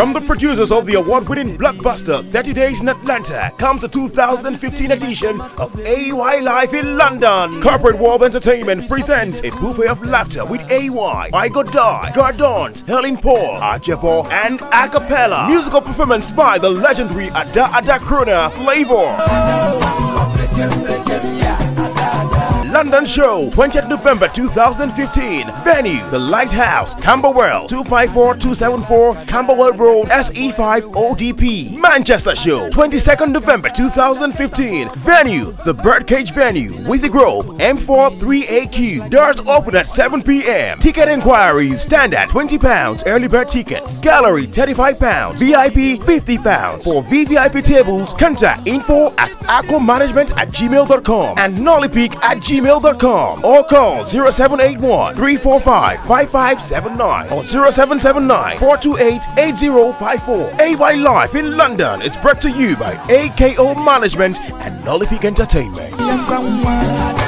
From the producers of the award-winning blockbuster 30 Days in Atlanta comes the 2015 edition of AY Live in London. Corporate World Entertainment presents a buffet of laughter with AY, I Go Dye, Gordons, Helen Paul, Ajabo, and Acapella. Musical performance by the legendary Ada Ada Flavor. London Show, 20th November 2015. Venue, The Lighthouse, Camberwell, 254-274 Camberwell Road, SE5 ODP. Manchester Show, 22nd November 2015. Venue, The Birdcage Venue, Withy Grove, M43AQ. Doors open at 7 p.m. Ticket inquiries stand at £20. Early bird tickets. Gallery, £35. VIP, £50. For VVIP tables, contact info at aquamanagement at gmail.com and nollypeak at gmail.com or call 0781 345 5579 or 0779 428 8054. AY Live in London is brought to you by AKO Management and Nollypeak Entertainment.